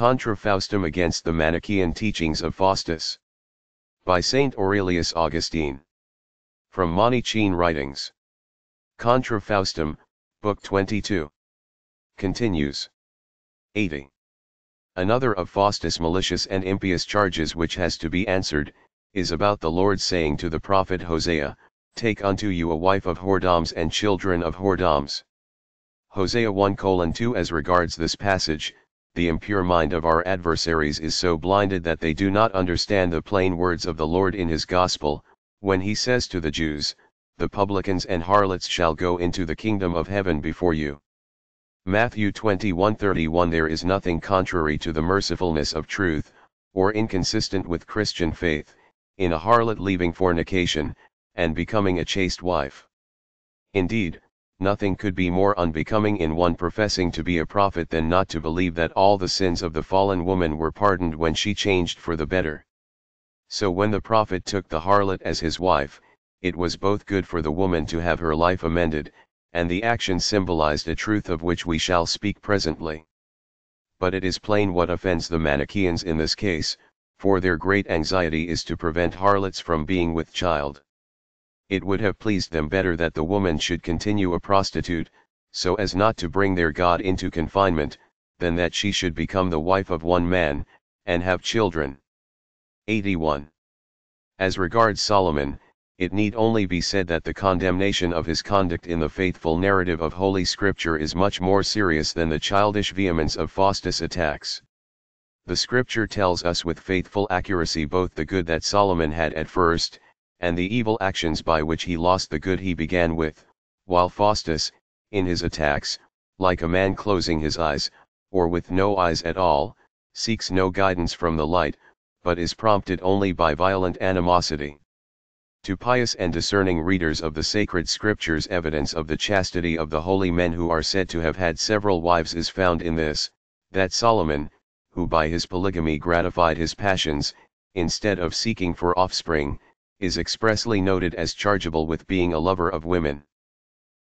Contra Faustum against the Manichaean teachings of Faustus. By Saint Aurelius Augustine. From Manichaean Writings. Contra Faustum, Book 22. Continues. 80. Another of Faustus' malicious and impious charges which has to be answered, is about the Lord saying to the prophet Hosea, Take unto you a wife of whoredoms and children of whoredoms. Hosea 1 2 As regards this passage, the impure mind of our adversaries is so blinded that they do not understand the plain words of the Lord in his gospel, when he says to the Jews, The publicans and harlots shall go into the kingdom of heaven before you. Matthew 21:31 There is nothing contrary to the mercifulness of truth, or inconsistent with Christian faith, in a harlot leaving fornication, and becoming a chaste wife. Indeed, nothing could be more unbecoming in one professing to be a prophet than not to believe that all the sins of the fallen woman were pardoned when she changed for the better. So when the prophet took the harlot as his wife, it was both good for the woman to have her life amended, and the action symbolized a truth of which we shall speak presently. But it is plain what offends the Manichaeans in this case, for their great anxiety is to prevent harlots from being with child. It would have pleased them better that the woman should continue a prostitute, so as not to bring their God into confinement, than that she should become the wife of one man, and have children. 81. As regards Solomon, it need only be said that the condemnation of his conduct in the faithful narrative of Holy Scripture is much more serious than the childish vehemence of Faustus' attacks. The Scripture tells us with faithful accuracy both the good that Solomon had at first, and the evil actions by which he lost the good he began with, while Faustus, in his attacks, like a man closing his eyes, or with no eyes at all, seeks no guidance from the light, but is prompted only by violent animosity. To pious and discerning readers of the sacred scriptures evidence of the chastity of the holy men who are said to have had several wives is found in this, that Solomon, who by his polygamy gratified his passions, instead of seeking for offspring, is expressly noted as chargeable with being a lover of women.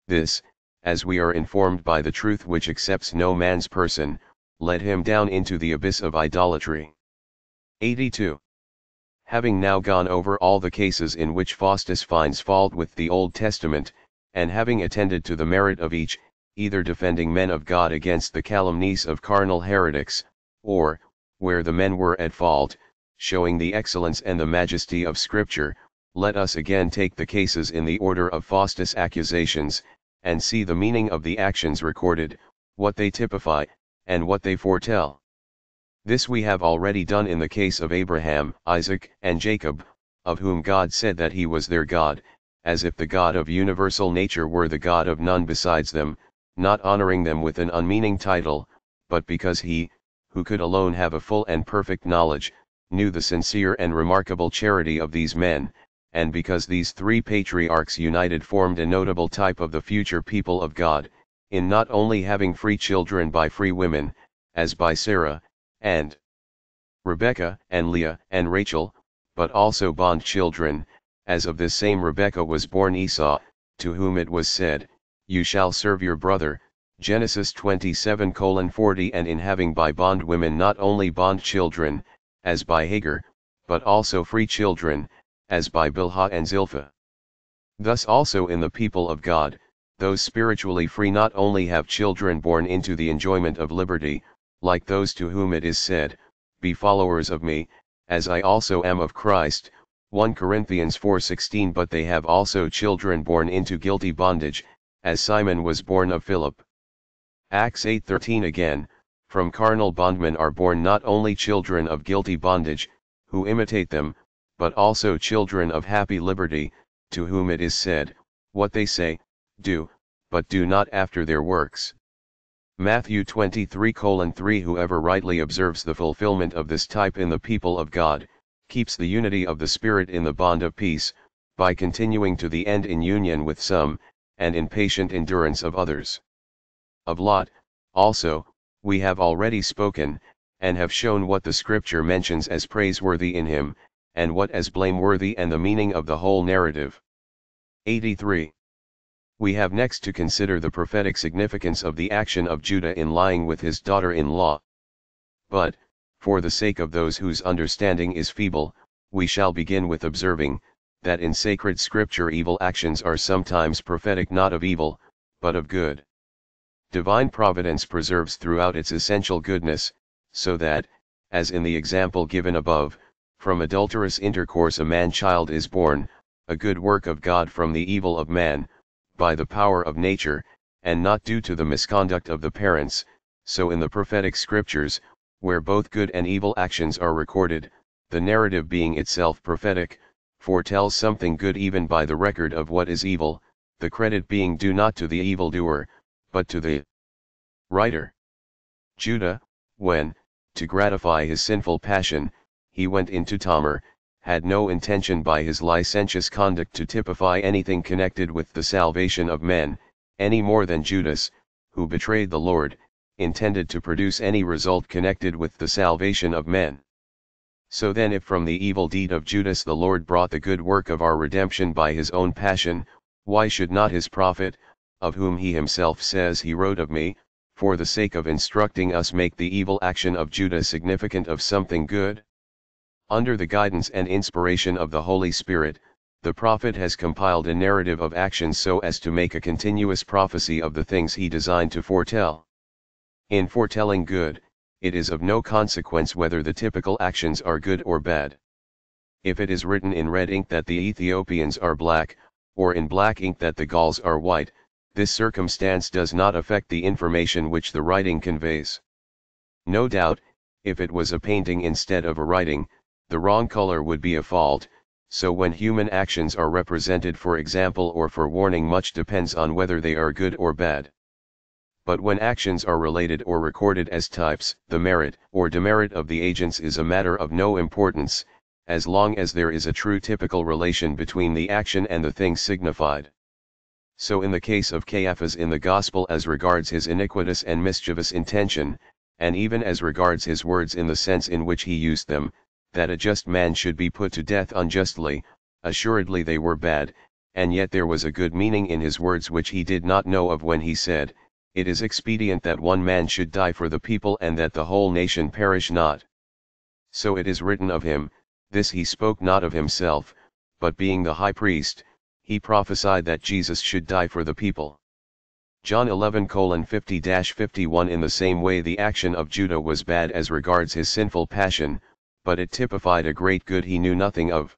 This, as we are informed by the truth which accepts no man's person, led him down into the abyss of idolatry. 82. Having now gone over all the cases in which Faustus finds fault with the Old Testament, and having attended to the merit of each, either defending men of God against the calumnies of carnal heretics, or, where the men were at fault, showing the excellence and the majesty of Scripture, let us again take the cases in the order of Faustus' accusations, and see the meaning of the actions recorded, what they typify, and what they foretell. This we have already done in the case of Abraham, Isaac, and Jacob, of whom God said that he was their God, as if the God of universal nature were the God of none besides them, not honoring them with an unmeaning title, but because he, who could alone have a full and perfect knowledge, knew the sincere and remarkable charity of these men, and because these three patriarchs united formed a notable type of the future people of God, in not only having free children by free women, as by Sarah, and Rebekah, and Leah, and Rachel, but also bond children, as of this same Rebekah was born Esau, to whom it was said, You shall serve your brother, Genesis 27 40 and in having by bond women not only bond children, as by Hagar, but also free children, as by Bilhah and Zilpah. Thus also in the people of God, those spiritually free not only have children born into the enjoyment of liberty, like those to whom it is said, Be followers of me, as I also am of Christ, 1 Corinthians 4:16 but they have also children born into guilty bondage, as Simon was born of Philip. Acts 8:13 again, from carnal bondmen are born not only children of guilty bondage, who imitate them, but also children of happy liberty, to whom it is said, What they say, do, but do not after their works. Matthew 23 3 Whoever rightly observes the fulfillment of this type in the people of God, keeps the unity of the Spirit in the bond of peace, by continuing to the end in union with some, and in patient endurance of others. Of Lot, also, we have already spoken, and have shown what the Scripture mentions as praiseworthy in him, and what as blameworthy and the meaning of the whole narrative. 83. We have next to consider the prophetic significance of the action of Judah in lying with his daughter-in-law. But, for the sake of those whose understanding is feeble, we shall begin with observing, that in sacred scripture evil actions are sometimes prophetic not of evil, but of good. Divine providence preserves throughout its essential goodness, so that, as in the example given above, from adulterous intercourse a man-child is born, a good work of God from the evil of man, by the power of nature, and not due to the misconduct of the parents, so in the prophetic scriptures, where both good and evil actions are recorded, the narrative being itself prophetic, foretells something good even by the record of what is evil, the credit being due not to the evildoer, but to the writer. Judah, when, to gratify his sinful passion, he went into Tamar, had no intention by his licentious conduct to typify anything connected with the salvation of men, any more than Judas, who betrayed the Lord, intended to produce any result connected with the salvation of men. So then if from the evil deed of Judas the Lord brought the good work of our redemption by his own passion, why should not his prophet, of whom he himself says he wrote of me, for the sake of instructing us make the evil action of Judas significant of something good? Under the guidance and inspiration of the Holy Spirit, the prophet has compiled a narrative of actions so as to make a continuous prophecy of the things he designed to foretell. In foretelling good, it is of no consequence whether the typical actions are good or bad. If it is written in red ink that the Ethiopians are black, or in black ink that the Gauls are white, this circumstance does not affect the information which the writing conveys. No doubt, if it was a painting instead of a writing, the wrong color would be a fault, so when human actions are represented for example or for warning much depends on whether they are good or bad but when actions are related or recorded as types, the merit or demerit of the agents is a matter of no importance, as long as there is a true typical relation between the action and the thing signified. So in the case of Caiaphas in the Gospel as regards his iniquitous and mischievous intention, and even as regards his words in the sense in which he used them, that a just man should be put to death unjustly, assuredly they were bad, and yet there was a good meaning in his words which he did not know of when he said, it is expedient that one man should die for the people and that the whole nation perish not. So it is written of him, this he spoke not of himself, but being the high priest, he prophesied that Jesus should die for the people. John 11 50-51 In the same way the action of Judah was bad as regards his sinful passion, but it typified a great good he knew nothing of.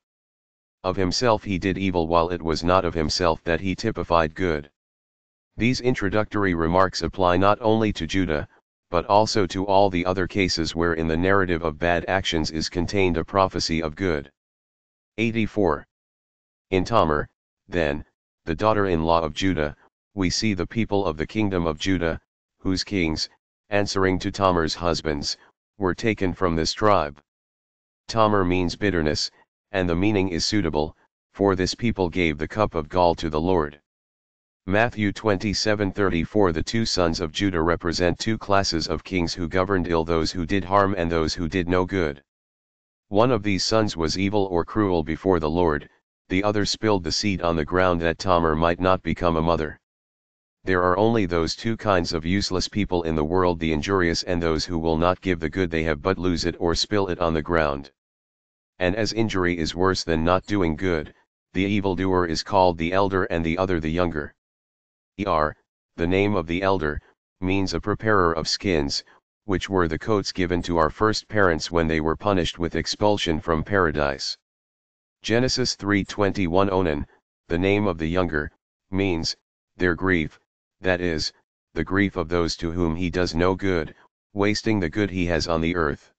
Of himself he did evil while it was not of himself that he typified good. These introductory remarks apply not only to Judah, but also to all the other cases where in the narrative of bad actions is contained a prophecy of good. 84. In Tamar, then, the daughter-in-law of Judah, we see the people of the kingdom of Judah, whose kings, answering to Tamar's husbands, were taken from this tribe. Tamar means bitterness, and the meaning is suitable, for this people gave the cup of gall to the Lord. Matthew 27:34 The two sons of Judah represent two classes of kings who governed ill those who did harm and those who did no good. One of these sons was evil or cruel before the Lord, the other spilled the seed on the ground that Tamar might not become a mother. There are only those two kinds of useless people in the world the injurious and those who will not give the good they have but lose it or spill it on the ground. And as injury is worse than not doing good, the evildoer is called the elder and the other the younger. Er, the name of the elder, means a preparer of skins, which were the coats given to our first parents when they were punished with expulsion from paradise. Genesis 3:21 Onan, the name of the younger, means, their grief, that is, the grief of those to whom he does no good, wasting the good he has on the earth.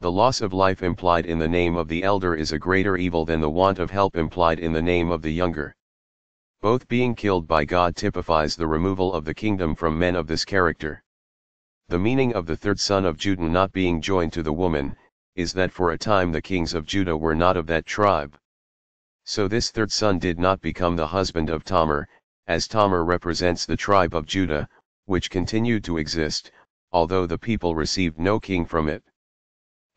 The loss of life implied in the name of the elder is a greater evil than the want of help implied in the name of the younger. Both being killed by God typifies the removal of the kingdom from men of this character. The meaning of the third son of Judah not being joined to the woman, is that for a time the kings of Judah were not of that tribe. So this third son did not become the husband of Tamar, as Tamar represents the tribe of Judah, which continued to exist, although the people received no king from it.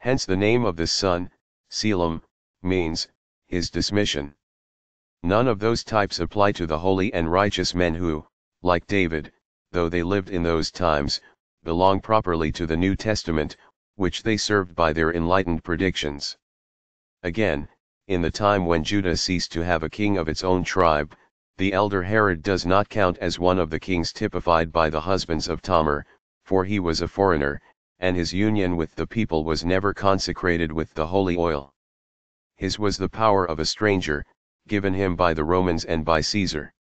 Hence the name of this son, Selam, means, his dismission. None of those types apply to the holy and righteous men who, like David, though they lived in those times, belong properly to the New Testament, which they served by their enlightened predictions. Again, in the time when Judah ceased to have a king of its own tribe, the elder Herod does not count as one of the kings typified by the husbands of Tamar, for he was a foreigner, and his union with the people was never consecrated with the holy oil. His was the power of a stranger, given him by the Romans and by Caesar.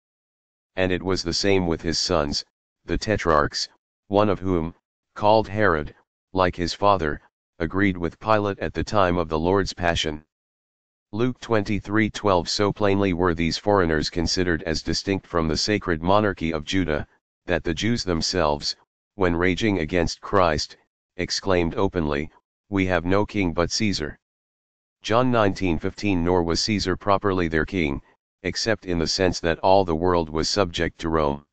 And it was the same with his sons, the tetrarchs, one of whom, called Herod, like his father, agreed with Pilate at the time of the Lord's Passion. Luke 23:12 So plainly were these foreigners considered as distinct from the sacred monarchy of Judah, that the Jews themselves, when raging against Christ, exclaimed openly, We have no king but Caesar. John 19:15 Nor was Caesar properly their king, except in the sense that all the world was subject to Rome.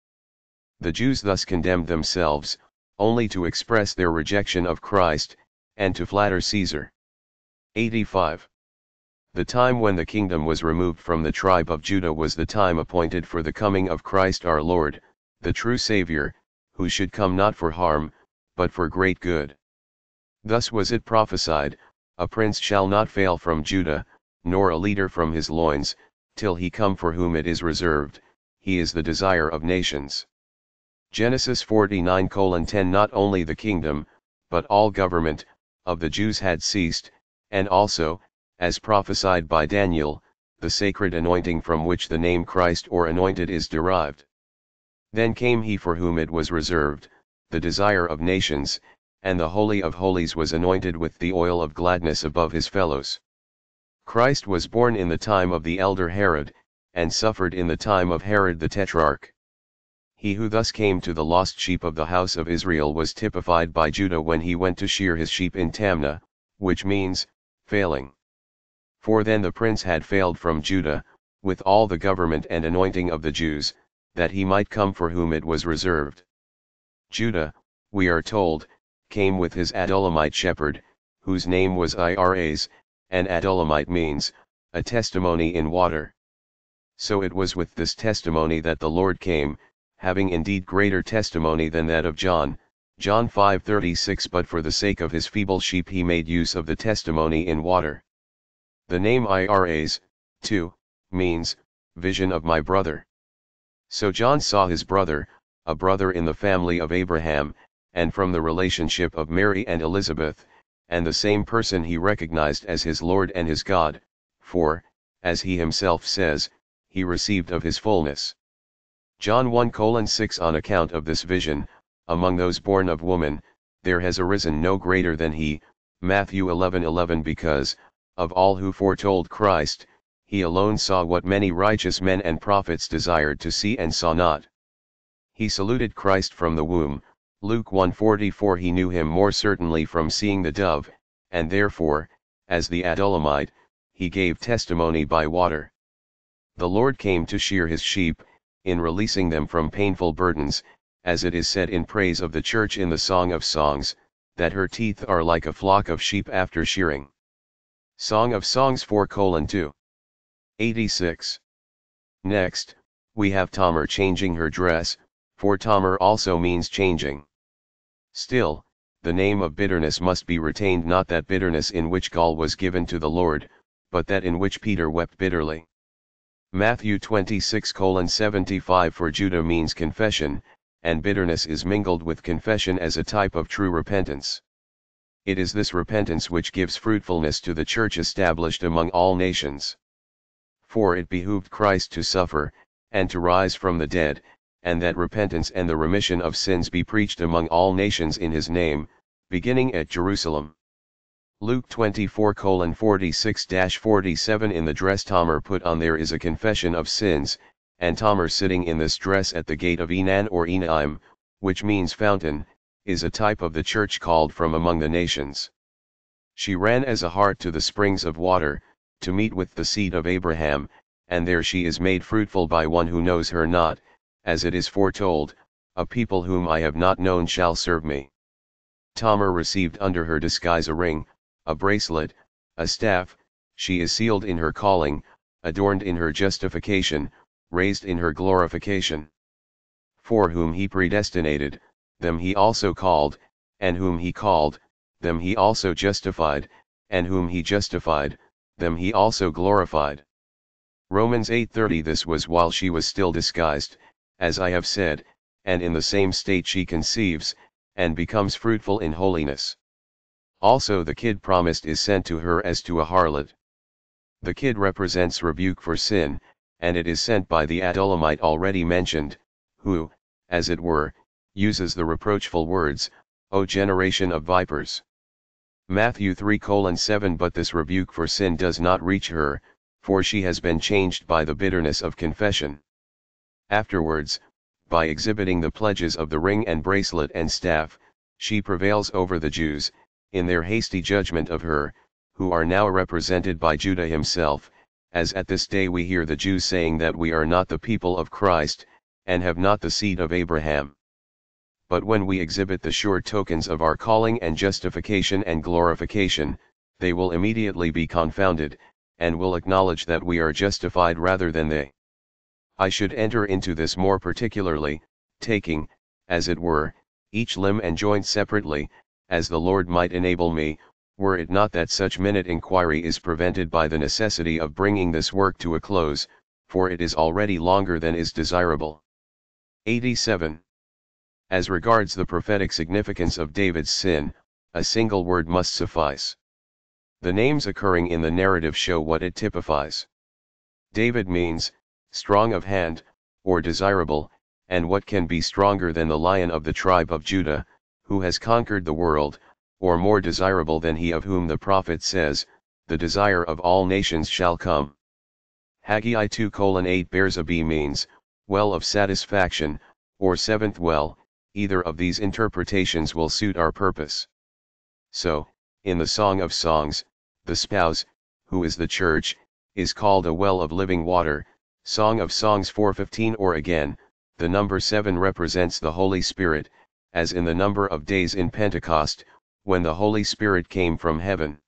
The Jews thus condemned themselves, only to express their rejection of Christ, and to flatter Caesar. 85. The time when the kingdom was removed from the tribe of Judah was the time appointed for the coming of Christ our Lord, the true Saviour, who should come not for harm, but for great good. Thus was it prophesied, A prince shall not fail from Judah, nor a leader from his loins, till he come for whom it is reserved, he is the desire of nations. Genesis 49:10 Not only the kingdom, but all government, of the Jews had ceased, and also, as prophesied by Daniel, the sacred anointing from which the name Christ or anointed is derived. Then came he for whom it was reserved, the desire of nations, and the Holy of Holies was anointed with the oil of gladness above his fellows. Christ was born in the time of the elder Herod, and suffered in the time of Herod the Tetrarch. He who thus came to the lost sheep of the house of Israel was typified by Judah when he went to shear his sheep in Tamnah, which means, failing. For then the prince had failed from Judah, with all the government and anointing of the Jews, that he might come for whom it was reserved. Judah, we are told, came with his Adullamite shepherd, whose name was Ires, and Adullamite means, a testimony in water. So it was with this testimony that the Lord came, having indeed greater testimony than that of John, John 5:36 but for the sake of his feeble sheep he made use of the testimony in water. The name Ires, too, means, vision of my brother. So John saw his brother, a brother in the family of Abraham, and from the relationship of Mary and Elizabeth, and the same person he recognized as his Lord and his God, for, as he himself says, he received of his fullness. John 1 6 On account of this vision, among those born of woman, there has arisen no greater than he, Matthew 11 11 because, of all who foretold Christ, he alone saw what many righteous men and prophets desired to see and saw not. He saluted Christ from the womb, Luke 1:44 He knew him more certainly from seeing the dove, and therefore, as the Adullamite, he gave testimony by water. The Lord came to shear his sheep, in releasing them from painful burdens, as it is said in praise of the church in the Song of Songs, that her teeth are like a flock of sheep after shearing. Song of Songs 4 2. 86. Next, we have Tamar changing her dress, for Tamar also means changing. Still, the name of bitterness must be retained not that bitterness in which gall was given to the Lord, but that in which Peter wept bitterly. Matthew 26 75 For Judah means confession, and bitterness is mingled with confession as a type of true repentance. It is this repentance which gives fruitfulness to the church established among all nations. For it behooved Christ to suffer, and to rise from the dead, and that repentance and the remission of sins be preached among all nations in his name, beginning at Jerusalem. Luke 24 46-47 In the dress Tamar put on there is a confession of sins, and Tamar sitting in this dress at the gate of Enan or Enaim, which means fountain, is a type of the church called from among the nations. She ran as a hart to the springs of water, to meet with the seed of Abraham, and there she is made fruitful by one who knows her not, as it is foretold, a people whom I have not known shall serve me. Tamar received under her disguise a ring, a bracelet, a staff, she is sealed in her calling, adorned in her justification, raised in her glorification. For whom he predestinated, them he also called, and whom he called, them he also justified, and whom he justified, them he also glorified. Romans 8:30 This was while she was still disguised, as I have said, and in the same state she conceives, and becomes fruitful in holiness. Also the kid promised is sent to her as to a harlot. The kid represents rebuke for sin, and it is sent by the Adullamite already mentioned, who, as it were, uses the reproachful words, O generation of vipers. Matthew 3 7 But this rebuke for sin does not reach her, for she has been changed by the bitterness of confession. Afterwards, by exhibiting the pledges of the ring and bracelet and staff, she prevails over the Jews, in their hasty judgment of her, who are now represented by Judah himself, as at this day we hear the Jews saying that we are not the people of Christ, and have not the seed of Abraham. But when we exhibit the sure tokens of our calling and justification and glorification, they will immediately be confounded, and will acknowledge that we are justified rather than they. I should enter into this more particularly, taking, as it were, each limb and joint separately, as the Lord might enable me, were it not that such minute inquiry is prevented by the necessity of bringing this work to a close, for it is already longer than is desirable. 87. As regards the prophetic significance of David's sin, a single word must suffice. The names occurring in the narrative show what it typifies. David means, strong of hand, or desirable, and what can be stronger than the lion of the tribe of Judah, who has conquered the world, or more desirable than he of whom the prophet says, the desire of all nations shall come. Haggai 2 8 Beersheba means, well of satisfaction, or seventh well, either of these interpretations will suit our purpose. So, in the Song of Songs, the spouse, who is the church, is called a well of living water, Song of Songs 415 or again, the number 7 represents the Holy Spirit, as in the number of days in Pentecost, when the Holy Spirit came from heaven.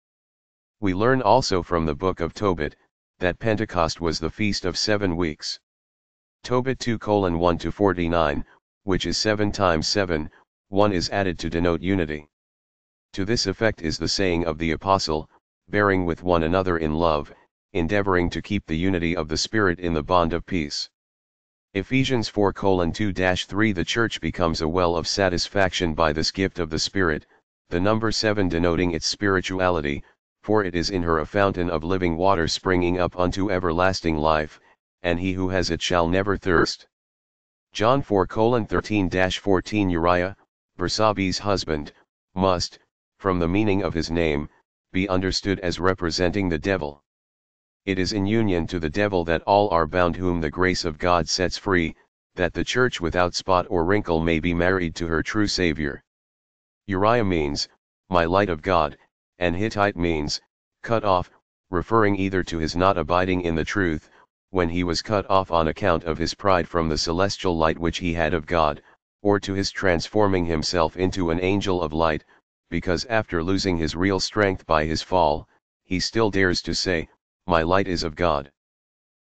We learn also from the book of Tobit, that Pentecost was the feast of seven weeks. Tobit 2 1 to 49, which is 7 times 7, 1 is added to denote unity. To this effect is the saying of the Apostle, bearing with one another in love, endeavoring to keep the unity of the Spirit in the bond of peace. Ephesians 4 2 3 The Church becomes a well of satisfaction by this gift of the Spirit, the number 7 denoting its spirituality, for it is in her a fountain of living water springing up unto everlasting life, and he who has it shall never thirst. John 4 13 14 Uriah, Bersabba's husband, must, from the meaning of his name, be understood as representing the devil. It is in union to the devil that all are bound whom the grace of God sets free, that the church without spot or wrinkle may be married to her true Savior. Uriah means, my light of God, and Hittite means, cut off, referring either to his not abiding in the truth, when he was cut off on account of his pride from the celestial light which he had of God, or to his transforming himself into an angel of light, because after losing his real strength by his fall, he still dares to say, My light is of God.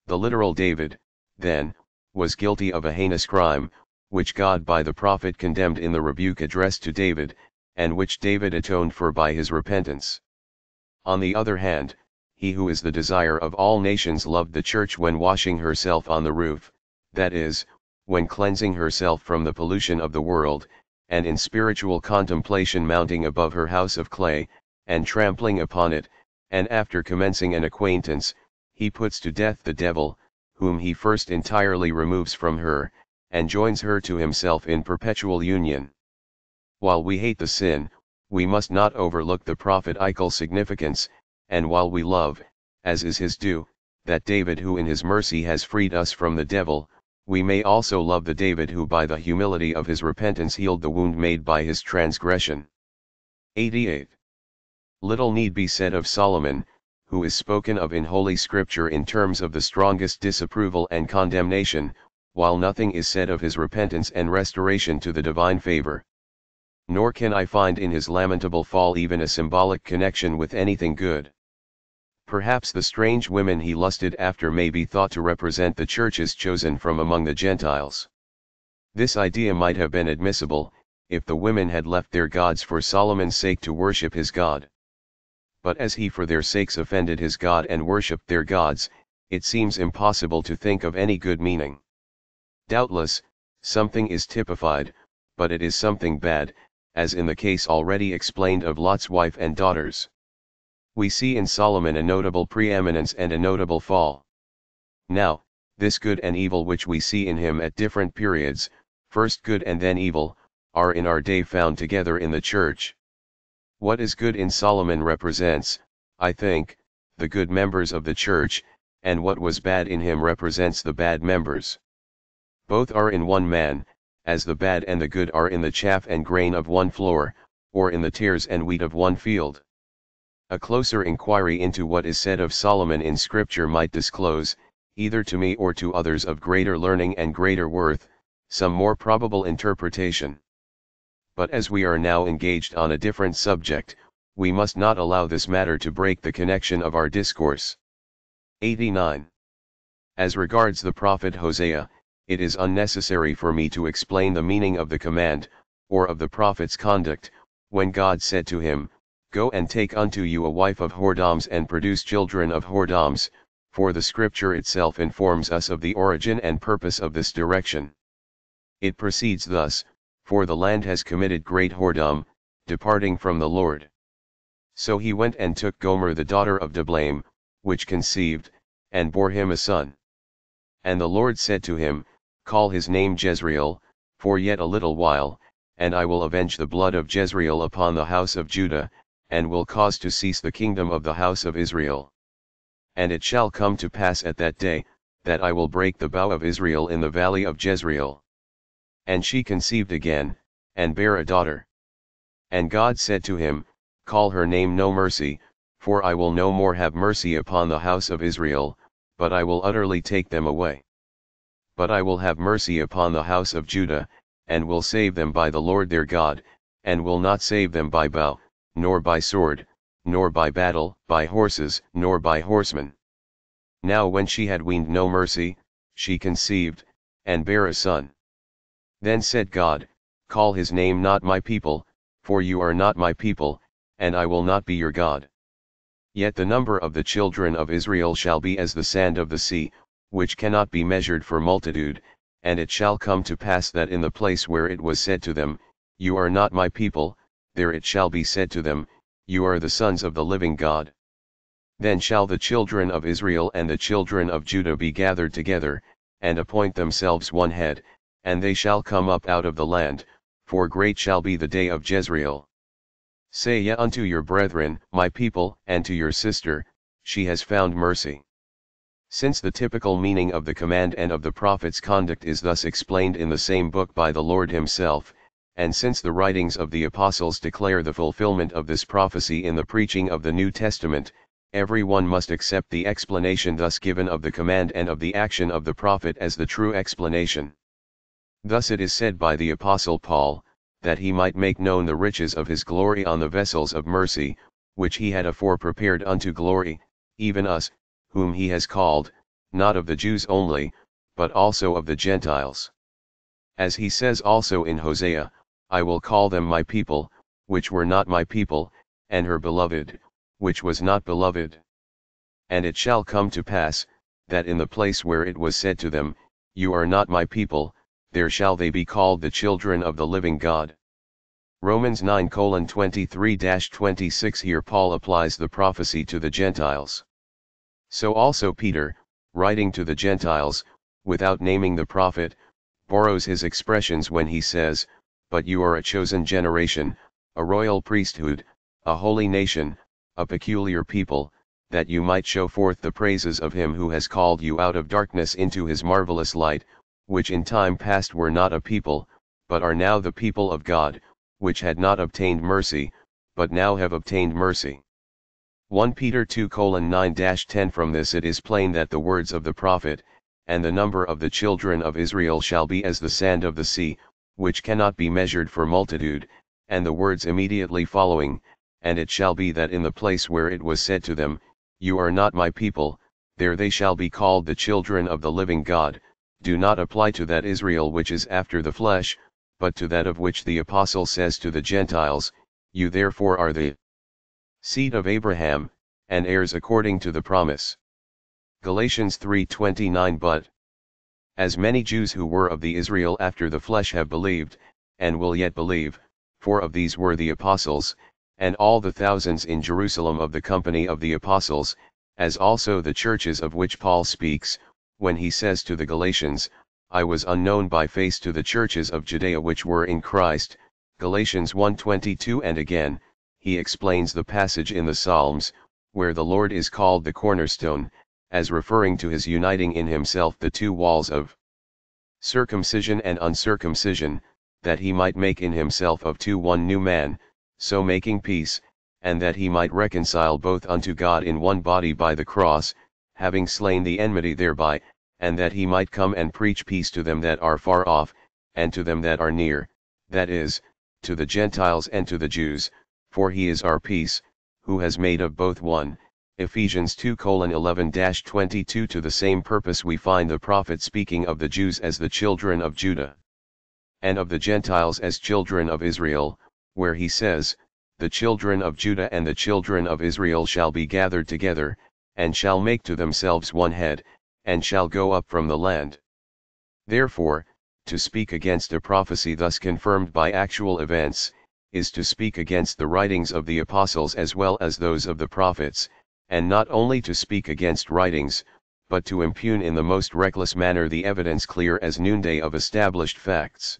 The literal David, then, was guilty of a heinous crime, which God by the prophet condemned in the rebuke addressed to David, and which David atoned for by his repentance. On the other hand, he who is the desire of all nations loved the church when washing herself on the roof, that is, when cleansing herself from the pollution of the world, and in spiritual contemplation mounting above her house of clay, and trampling upon it, and after commencing an acquaintance, he puts to death the devil, whom he first entirely removes from her, and joins her to himself in perpetual union. While we hate the sin, we must not overlook the prophetical significance, and while we love, as is his due, that David who in his mercy has freed us from the devil, we may also love the David who by the humility of his repentance healed the wound made by his transgression. 88. Little need be said of Solomon, who is spoken of in Holy Scripture in terms of the strongest disapproval and condemnation, while nothing is said of his repentance and restoration to the divine favor. Nor can I find in his lamentable fall even a symbolic connection with anything good. Perhaps the strange women he lusted after may be thought to represent the churches chosen from among the Gentiles. This idea might have been admissible, if the women had left their gods for Solomon's sake to worship his God. But as he for their sakes offended his God and worshipped their gods, it seems impossible to think of any good meaning. Doubtless, something is typified, but it is something bad, as in the case already explained of Lot's wife and daughters. We see in Solomon a notable preeminence and a notable fall. Now, this good and evil which we see in him at different periods, first good and then evil, are in our day found together in the church. What is good in Solomon represents, I think, the good members of the church, and what was bad in him represents the bad members. Both are in one man, as the bad and the good are in the chaff and grain of one floor, or in the tares and wheat of one field. A closer inquiry into what is said of Solomon in Scripture might disclose, either to me or to others of greater learning and greater worth, some more probable interpretation but as we are now engaged on a different subject, we must not allow this matter to break the connection of our discourse. 89. As regards the prophet Hosea, it is unnecessary for me to explain the meaning of the command, or of the prophet's conduct, when God said to him, Go and take unto you a wife of whoredoms and produce children of whoredoms, for the scripture itself informs us of the origin and purpose of this direction. It proceeds thus, for the land has committed great whoredom, departing from the Lord. So he went and took Gomer the daughter of Diblaim, which conceived, and bore him a son. And the Lord said to him, Call his name Jezreel, for yet a little while, and I will avenge the blood of Jezreel upon the house of Judah, and will cause to cease the kingdom of the house of Israel. And it shall come to pass at that day, that I will break the bow of Israel in the valley of Jezreel. And she conceived again, and bare a daughter. And God said to him, Call her name No Mercy, for I will no more have mercy upon the house of Israel, but I will utterly take them away. But I will have mercy upon the house of Judah, and will save them by the Lord their God, and will not save them by bow, nor by sword, nor by battle, by horses, nor by horsemen. Now when she had weaned no mercy, she conceived, and bare a son. Then said God, Call his name not my people, for you are not my people, and I will not be your God. Yet the number of the children of Israel shall be as the sand of the sea, which cannot be measured for multitude, and it shall come to pass that in the place where it was said to them, You are not my people, there it shall be said to them, You are the sons of the living God. Then shall the children of Israel and the children of Judah be gathered together, and appoint themselves one head, and they shall come up out of the land, for great shall be the day of Jezreel. Say ye unto your brethren, my people, and to your sister, she has found mercy. Since the typical meaning of the command and of the prophet's conduct is thus explained in the same book by the Lord himself, and since the writings of the apostles declare the fulfillment of this prophecy in the preaching of the New Testament, every one must accept the explanation thus given of the command and of the action of the prophet as the true explanation. Thus it is said by the Apostle Paul, that he might make known the riches of his glory on the vessels of mercy, which he had afore prepared unto glory, even us, whom he has called, not of the Jews only, but also of the Gentiles. As he says also in Hosea, I will call them my people, which were not my people, and her beloved, which was not beloved. And it shall come to pass, that in the place where it was said to them, You are not my people, there shall they be called the children of the living God. Romans 9 23-26 Here Paul applies the prophecy to the Gentiles. So also Peter, writing to the Gentiles, without naming the prophet, borrows his expressions when he says, But you are a chosen generation, a royal priesthood, a holy nation, a peculiar people, that you might show forth the praises of him who has called you out of darkness into his marvelous light, which in time past were not a people, but are now the people of God, which had not obtained mercy, but now have obtained mercy. 1 Peter 2 9-10 From this it is plain that the words of the prophet, and the number of the children of Israel shall be as the sand of the sea, which cannot be measured for multitude, and the words immediately following, and it shall be that in the place where it was said to them, You are not my people, there they shall be called the children of the living God, do not apply to that Israel which is after the flesh, but to that of which the apostle says to the Gentiles, You therefore are the seed of Abraham, and heirs according to the promise. Galatians 3:29 But as many Jews who were of the Israel after the flesh have believed, and will yet believe, for of these were the apostles, and all the thousands in Jerusalem of the company of the apostles, as also the churches of which Paul speaks, when he says to the Galatians, I was unknown by face to the churches of Judea which were in Christ, Galatians 1:22 and again, he explains the passage in the Psalms, where the Lord is called the cornerstone, as referring to his uniting in himself the two walls of circumcision and uncircumcision, that he might make in himself of two one new man, so making peace, and that he might reconcile both unto God in one body by the cross, having slain the enmity thereby, and that he might come and preach peace to them that are far off, and to them that are near, that is, to the Gentiles and to the Jews, for he is our peace, who has made of both one. Ephesians 2 11 22 To the same purpose we find the prophet speaking of the Jews as the children of Judah, and of the Gentiles as children of Israel, where he says, The children of Judah and the children of Israel shall be gathered together, and shall make to themselves one head, and shall go up from the land. Therefore, to speak against a prophecy thus confirmed by actual events, is to speak against the writings of the apostles as well as those of the prophets, and not only to speak against writings, but to impugn in the most reckless manner the evidence clear as noonday of established facts.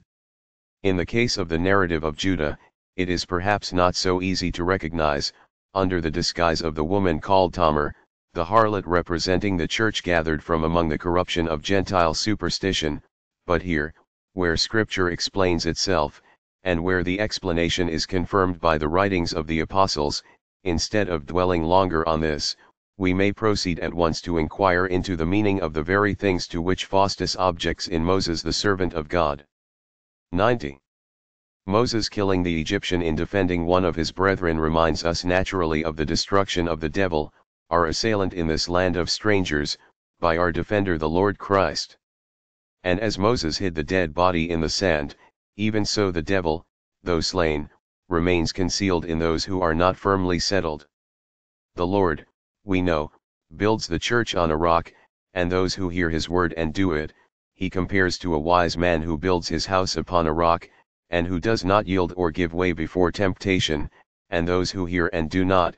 In the case of the narrative of Judah, it is perhaps not so easy to recognize, under the disguise of the woman called Tamar, the harlot representing the church gathered from among the corruption of Gentile superstition, but here, where scripture explains itself, and where the explanation is confirmed by the writings of the apostles, instead of dwelling longer on this, we may proceed at once to inquire into the meaning of the very things to which Faustus objects in Moses the servant of God. 90. Moses killing the Egyptian in defending one of his brethren reminds us naturally of the destruction of the devil, our assailant in this land of strangers, by our defender the Lord Christ. And as Moses hid the dead body in the sand, even so the devil, though slain, remains concealed in those who are not firmly settled. The Lord, we know, builds the church on a rock, and those who hear his word and do it, he compares to a wise man who builds his house upon a rock, and who does not yield or give way before temptation, and those who hear and do not,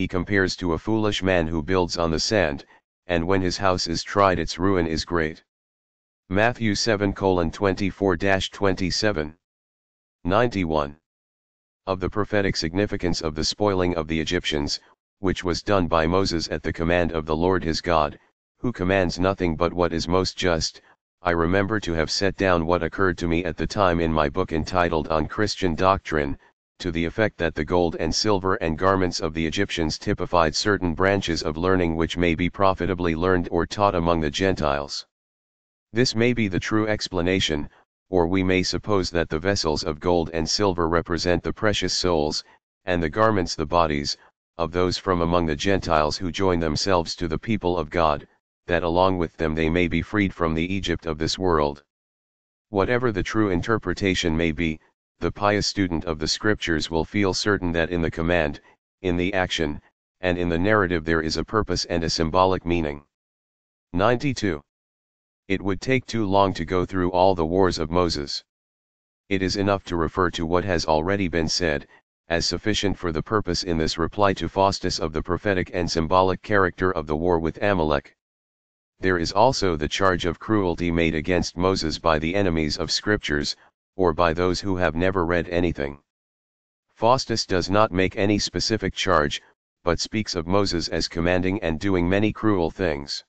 he compares to a foolish man who builds on the sand, and when his house is tried its ruin is great. Matthew 7 24 27. 91. Of the prophetic significance of the spoiling of the Egyptians, which was done by Moses at the command of the Lord his God, who commands nothing but what is most just, I remember to have set down what occurred to me at the time in my book entitled On Christian Doctrine, to the effect that the gold and silver and garments of the Egyptians typified certain branches of learning which may be profitably learned or taught among the Gentiles. This may be the true explanation, or we may suppose that the vessels of gold and silver represent the precious souls, and the garments the bodies, of those from among the Gentiles who join themselves to the people of God, that along with them they may be freed from the Egypt of this world. Whatever the true interpretation may be, the pious student of the scriptures will feel certain that in the command, in the action, and in the narrative there is a purpose and a symbolic meaning. 92. It would take too long to go through all the wars of Moses. It is enough to refer to what has already been said, as sufficient for the purpose in this reply to Faustus of the prophetic and symbolic character of the war with Amalek. There is also the charge of cruelty made against Moses by the enemies of scriptures, or by those who have never read anything. Faustus does not make any specific charge, but speaks of Moses as commanding and doing many cruel things.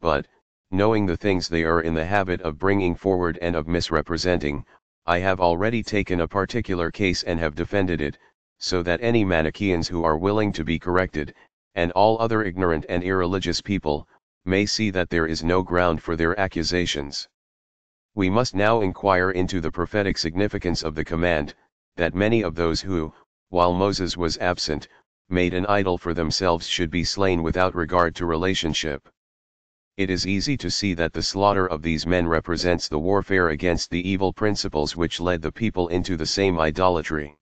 But, knowing the things they are in the habit of bringing forward and of misrepresenting, I have already taken a particular case and have defended it, so that any Manichaeans who are willing to be corrected, and all other ignorant and irreligious people, may see that there is no ground for their accusations. We must now inquire into the prophetic significance of the command, that many of those who, while Moses was absent, made an idol for themselves should be slain without regard to relationship. It is easy to see that the slaughter of these men represents the warfare against the evil principles which led the people into the same idolatry.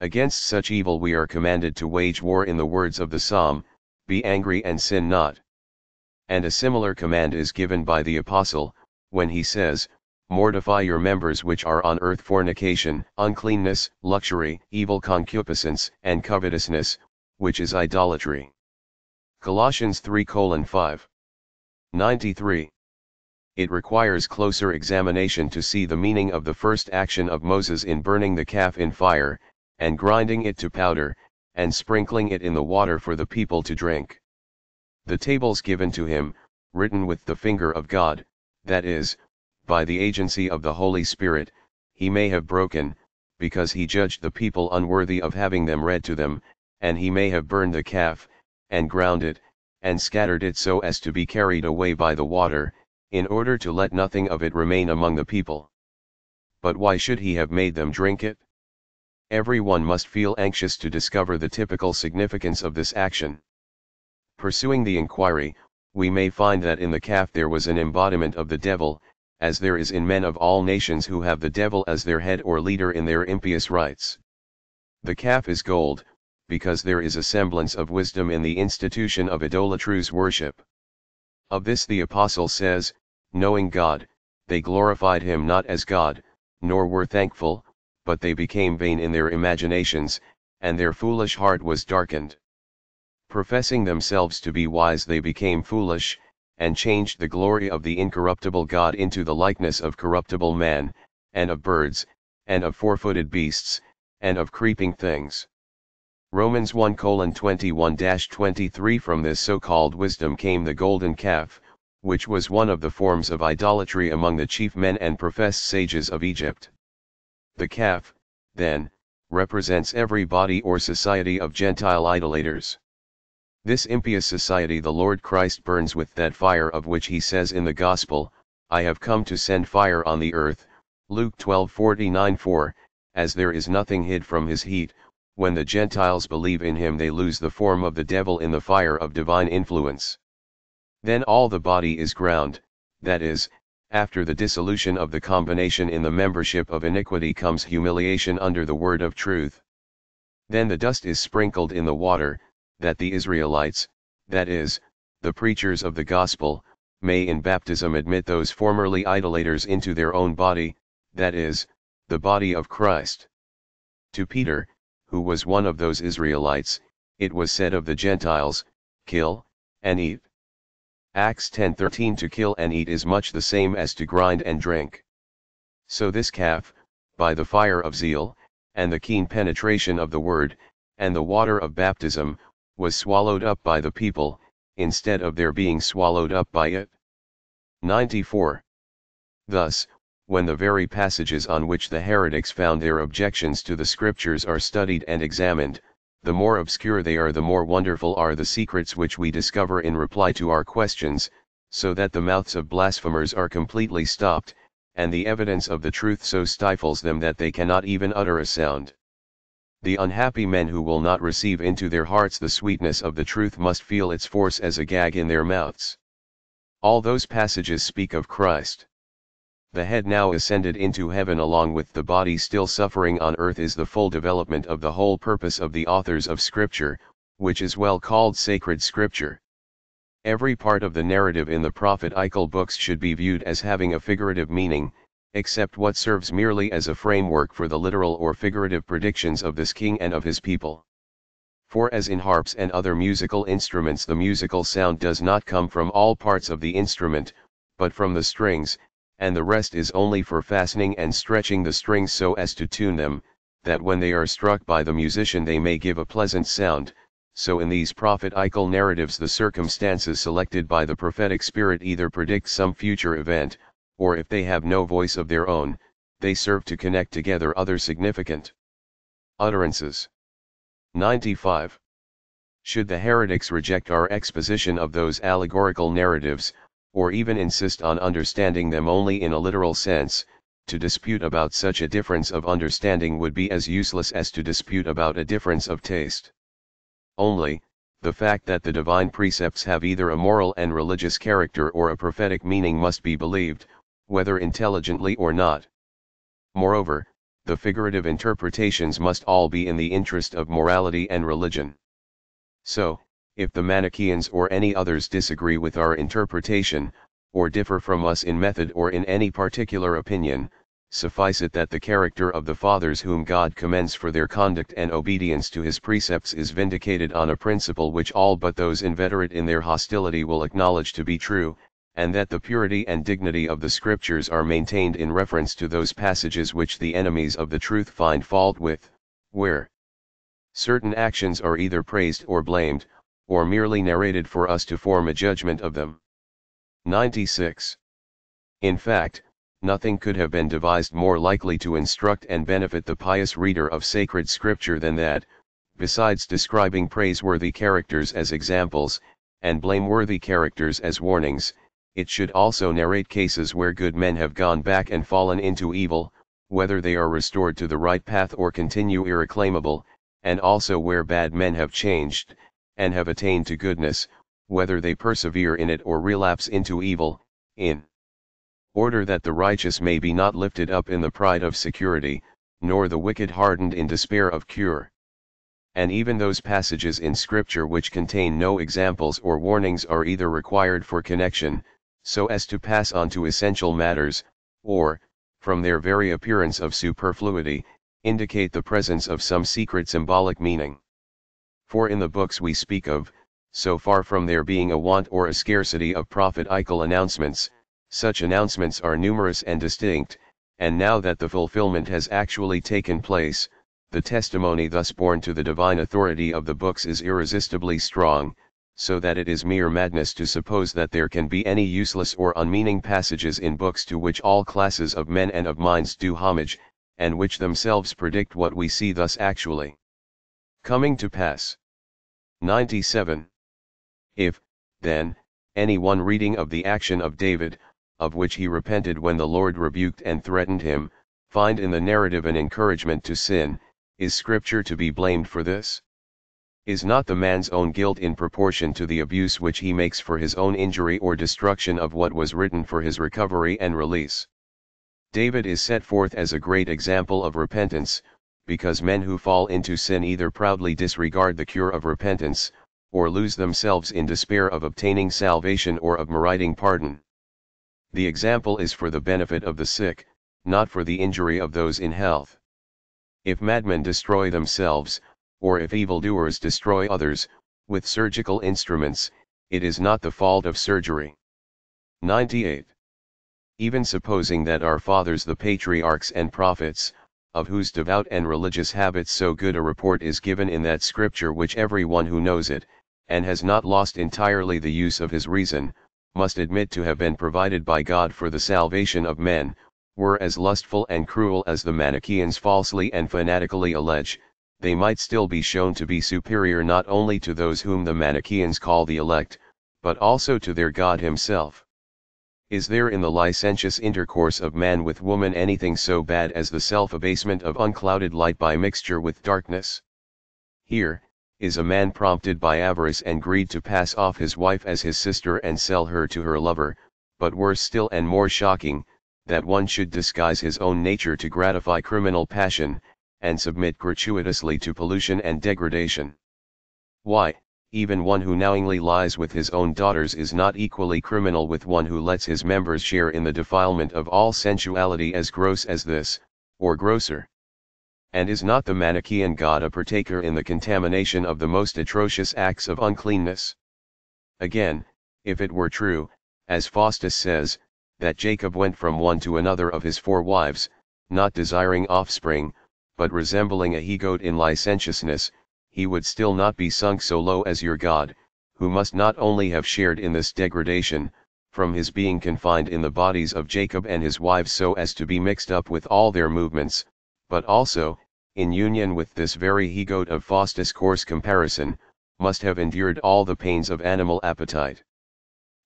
Against such evil we are commanded to wage war in the words of the psalm, Be angry and sin not. And a similar command is given by the apostle, when he says, Mortify your members which are on earth fornication, uncleanness, luxury, evil concupiscence, and covetousness, which is idolatry. Colossians 3 5. 93. It requires closer examination to see the meaning of the first action of Moses in burning the calf in fire, and grinding it to powder, and sprinkling it in the water for the people to drink. The tables given to him, written with the finger of God, that is, by the agency of the Holy Spirit, he may have broken, because he judged the people unworthy of having them read to them, and he may have burned the calf, and ground it, and scattered it so as to be carried away by the water, in order to let nothing of it remain among the people. But why should he have made them drink it? Every one must feel anxious to discover the typical significance of this action. Pursuing the inquiry, we may find that in the calf there was an embodiment of the devil, as there is in men of all nations who have the devil as their head or leader in their impious rites. The calf is gold, because there is a semblance of wisdom in the institution of idolatrous worship. Of this the Apostle says, Knowing God, they glorified him not as God, nor were thankful, but they became vain in their imaginations, and their foolish heart was darkened. Professing themselves to be wise they became foolish, and changed the glory of the incorruptible God into the likeness of corruptible man, and of birds, and of four-footed beasts, and of creeping things. Romans 1 21-23 From this so-called wisdom came the golden calf, which was one of the forms of idolatry among the chief men and professed sages of Egypt. The calf, then, represents every body or society of Gentile idolaters. This impious society the Lord Christ burns with that fire of which he says in the Gospel, I have come to send fire on the earth, Luke 12:49 4, as there is nothing hid from his heat, when the Gentiles believe in him they lose the form of the devil in the fire of divine influence. Then all the body is ground, that is, after the dissolution of the combination in the membership of iniquity comes humiliation under the word of truth. Then the dust is sprinkled in the water, that the Israelites, that is, the preachers of the gospel, may in baptism admit those formerly idolaters into their own body, that is, the body of Christ. To Peter, who was one of those Israelites, it was said of the Gentiles, kill, and eat. Acts 10:13 To kill and eat is much the same as to grind and drink. So this calf, by the fire of zeal, and the keen penetration of the word, and the water of baptism, was swallowed up by the people, instead of their being swallowed up by it. 94. Thus, when the very passages on which the heretics found their objections to the scriptures are studied and examined, the more obscure they are the more wonderful are the secrets which we discover in reply to our questions, so that the mouths of blasphemers are completely stopped, and the evidence of the truth so stifles them that they cannot even utter a sound. The unhappy men who will not receive into their hearts the sweetness of the truth must feel its force as a gag in their mouths. All those passages speak of Christ. The head now ascended into heaven along with the body still suffering on earth is the full development of the whole purpose of the authors of Scripture, which is well called sacred Scripture. Every part of the narrative in the Prophet prophetical books should be viewed as having a figurative meaning, except what serves merely as a framework for the literal or figurative predictions of this king and of his people. For as in harps and other musical instruments the musical sound does not come from all parts of the instrument, but from the strings, and the rest is only for fastening and stretching the strings so as to tune them, that when they are struck by the musician they may give a pleasant sound, so in these prophetical narratives the circumstances selected by the prophetic spirit either predict some future event, or if they have no voice of their own, they serve to connect together other significant utterances. 95. Should the heretics reject our exposition of those allegorical narratives, or even insist on understanding them only in a literal sense, to dispute about such a difference of understanding would be as useless as to dispute about a difference of taste. Only, the fact that the divine precepts have either a moral and religious character or a prophetic meaning must be believed, whether intelligently or not. Moreover, the figurative interpretations must all be in the interest of morality and religion. So, if the Manichaeans or any others disagree with our interpretation, or differ from us in method or in any particular opinion, suffice it that the character of the fathers whom God commends for their conduct and obedience to his precepts is vindicated on a principle which all but those inveterate in their hostility will acknowledge to be true, and that the purity and dignity of the scriptures are maintained in reference to those passages which the enemies of the truth find fault with, where certain actions are either praised or blamed, or merely narrated for us to form a judgment of them. 96. In fact, nothing could have been devised more likely to instruct and benefit the pious reader of sacred scripture than that, besides describing praiseworthy characters as examples, and blameworthy characters as warnings, it should also narrate cases where good men have gone back and fallen into evil, whether they are restored to the right path or continue irreclaimable, and also where bad men have changed, and have attained to goodness, whether they persevere in it or relapse into evil, in order that the righteous may be not lifted up in the pride of security, nor the wicked hardened in despair of cure. And even those passages in Scripture which contain no examples or warnings are either required for connection, so as to pass on to essential matters, or, from their very appearance of superfluity, indicate the presence of some secret symbolic meaning. For in the books we speak of, so far from there being a want or a scarcity of prophetical announcements, such announcements are numerous and distinct, and now that the fulfillment has actually taken place, the testimony thus borne to the divine authority of the books is irresistibly strong, so that it is mere madness to suppose that there can be any useless or unmeaning passages in books to which all classes of men and of minds do homage, and which themselves predict what we see thus actually coming to pass. 97. If, then, any one reading of the action of David, of which he repented when the Lord rebuked and threatened him, find in the narrative an encouragement to sin, is scripture to be blamed for this? Is not the man's own guilt in proportion to the abuse which he makes for his own injury or destruction of what was written for his recovery and release? David is set forth as a great example of repentance, because men who fall into sin either proudly disregard the cure of repentance, or lose themselves in despair of obtaining salvation or of meriting pardon. The example is for the benefit of the sick, not for the injury of those in health. If madmen destroy themselves, or if evildoers destroy others, with surgical instruments, it is not the fault of surgery. 98. Even supposing that our fathers the patriarchs and prophets, of whose devout and religious habits so good a report is given in that scripture which every one who knows it, and has not lost entirely the use of his reason, must admit to have been provided by God for the salvation of men, were as lustful and cruel as the Manichaeans falsely and fanatically allege, they might still be shown to be superior not only to those whom the Manichaeans call the elect, but also to their God himself. Is there in the licentious intercourse of man with woman anything so bad as the self-abasement of unclouded light by mixture with darkness? Here, is a man prompted by avarice and greed to pass off his wife as his sister and sell her to her lover, but worse still and more shocking, that one should disguise his own nature to gratify criminal passion, and submit gratuitously to pollution and degradation. Why, even one who knowingly lies with his own daughters is not equally criminal with one who lets his members share in the defilement of all sensuality as gross as this, or grosser. And is not the Manichaean God a partaker in the contamination of the most atrocious acts of uncleanness? Again, if it were true, as Faustus says, that Jacob went from one to another of his four wives, not desiring offspring, but resembling a he-goat in licentiousness, he would still not be sunk so low as your God, who must not only have shared in this degradation, from his being confined in the bodies of Jacob and his wives so as to be mixed up with all their movements, but also, in union with this very he-goat of Faustus' coarse comparison, must have endured all the pains of animal appetite.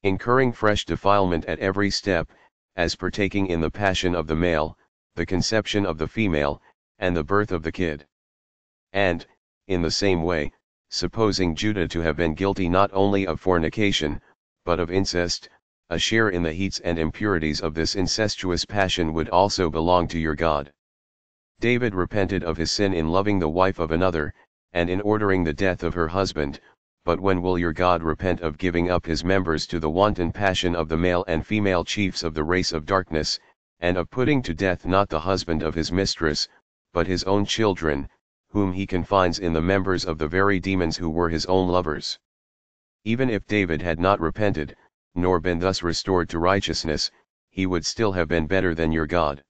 Incurring fresh defilement at every step, as partaking in the passion of the male, the conception of the female, and the birth of the kid. And, in the same way, supposing Judah to have been guilty not only of fornication, but of incest, a share in the heats and impurities of this incestuous passion would also belong to your God. David repented of his sin in loving the wife of another, and in ordering the death of her husband, but when will your God repent of giving up his members to the wanton passion of the male and female chiefs of the race of darkness, and of putting to death not the husband of his mistress, but his own children, whom he confines in the members of the very demons who were his own lovers. Even if David had not repented, nor been thus restored to righteousness, he would still have been better than your God.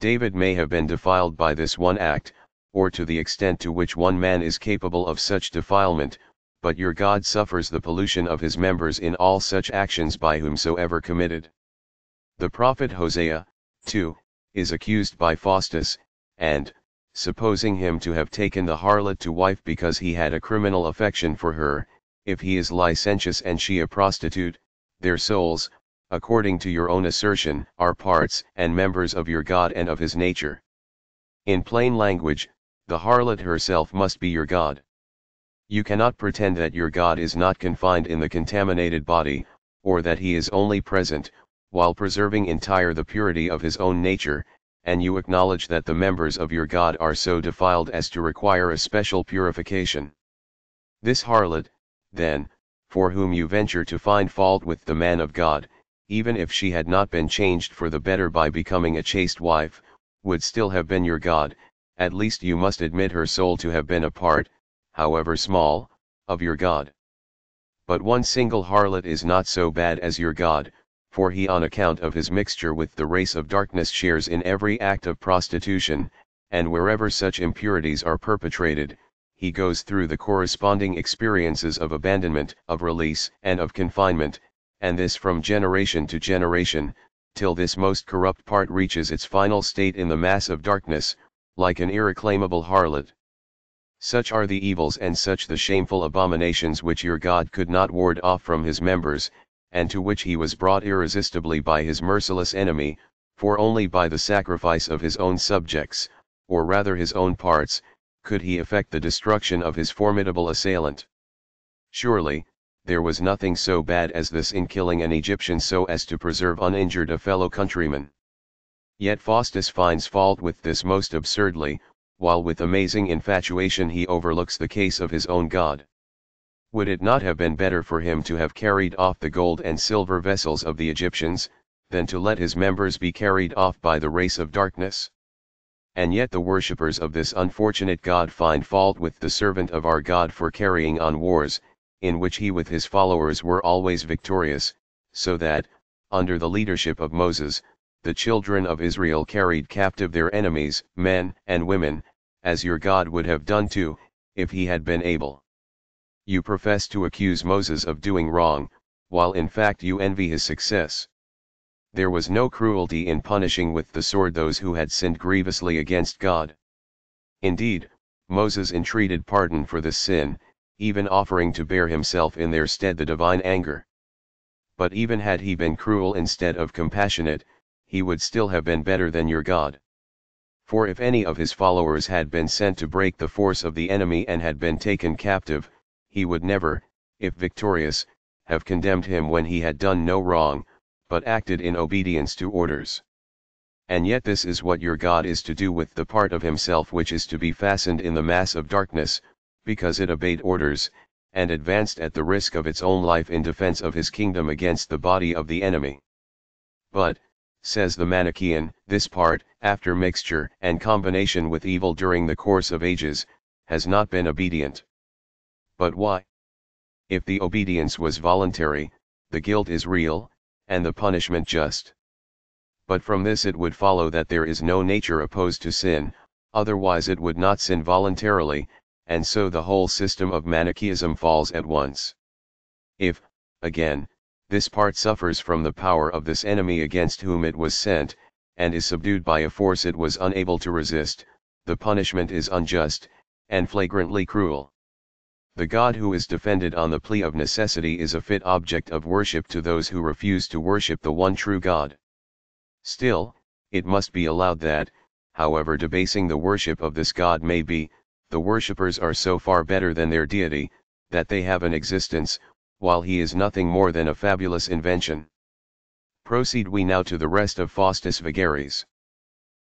David may have been defiled by this one act, or to the extent to which one man is capable of such defilement, but your God suffers the pollution of his members in all such actions by whomsoever committed. The prophet Hosea, too, is accused by Faustus, and, supposing him to have taken the harlot to wife because he had a criminal affection for her, if he is licentious and she a prostitute, their souls, according to your own assertion, are parts and members of your God and of his nature. In plain language, the harlot herself must be your God. You cannot pretend that your God is not confined in the contaminated body, or that he is only present, while preserving entire the purity of his own nature, and you acknowledge that the members of your God are so defiled as to require a special purification. This harlot, then, for whom you venture to find fault with the man of God, even if she had not been changed for the better by becoming a chaste wife, would still have been your God, at least you must admit her soul to have been a part, however small, of your God. But one single harlot is not so bad as your God, for he on account of his mixture with the race of darkness shares in every act of prostitution, and wherever such impurities are perpetrated, he goes through the corresponding experiences of abandonment, of release, and of confinement, and this from generation to generation, till this most corrupt part reaches its final state in the mass of darkness, like an irreclaimable harlot. Such are the evils and such the shameful abominations which your God could not ward off from his members, and to which he was brought irresistibly by his merciless enemy, for only by the sacrifice of his own subjects, or rather his own parts, could he effect the destruction of his formidable assailant. Surely, there was nothing so bad as this in killing an Egyptian so as to preserve uninjured a fellow countryman. Yet Faustus finds fault with this most absurdly, while with amazing infatuation he overlooks the case of his own God. Would it not have been better for him to have carried off the gold and silver vessels of the Egyptians, than to let his members be carried off by the race of darkness? And yet the worshippers of this unfortunate God find fault with the servant of our God for carrying on wars, in which he with his followers were always victorious, so that, under the leadership of Moses, the children of Israel carried captive their enemies, men and women, as your God would have done too, if he had been able. You profess to accuse Moses of doing wrong, while in fact you envy his success. There was no cruelty in punishing with the sword those who had sinned grievously against God. Indeed, Moses entreated pardon for this sin, even offering to bear himself in their stead the divine anger. But even had he been cruel instead of compassionate, he would still have been better than your God. For if any of his followers had been sent to break the force of the enemy and had been taken captive, he would never, if victorious, have condemned him when he had done no wrong, but acted in obedience to orders. And yet this is what your God is to do with the part of himself which is to be fastened in the mass of darkness, because it obeyed orders, and advanced at the risk of its own life in defense of his kingdom against the body of the enemy. But, says the Manichaean, this part, after mixture and combination with evil during the course of ages, has not been obedient. But why? If the obedience was voluntary, the guilt is real, and the punishment just. But from this it would follow that there is no nature opposed to sin, otherwise it would not sin voluntarily, and so the whole system of Manichaeism falls at once. If, again, this part suffers from the power of this enemy against whom it was sent, and is subdued by a force it was unable to resist, the punishment is unjust, and flagrantly cruel. The God who is defended on the plea of necessity is a fit object of worship to those who refuse to worship the one true God. Still, it must be allowed that, however debasing the worship of this God may be, the worshippers are so far better than their deity, that they have an existence, while he is nothing more than a fabulous invention. Proceed we now to the rest of Faustus Vagaries.